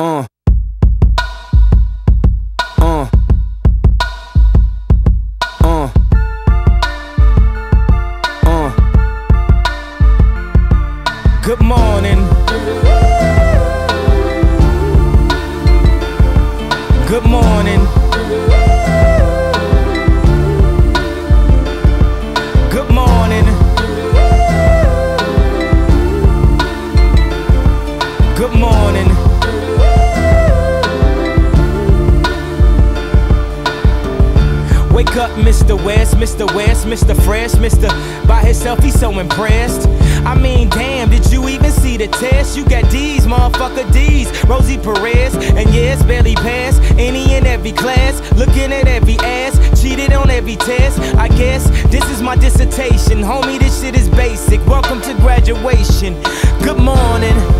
Uh. Uh. Uh. Uh. Good morning. Good morning. Good morning. Good morning. Up, Mr. West, Mr. West, Mr. Fresh, Mr. By himself, he's so impressed. I mean, damn, did you even see the test? You got D's, motherfucker D's. Rosie Perez, and yes, barely passed any and every class. Looking at every ass, cheated on every test. I guess this is my dissertation. Homie, this shit is basic. Welcome to graduation. Good morning.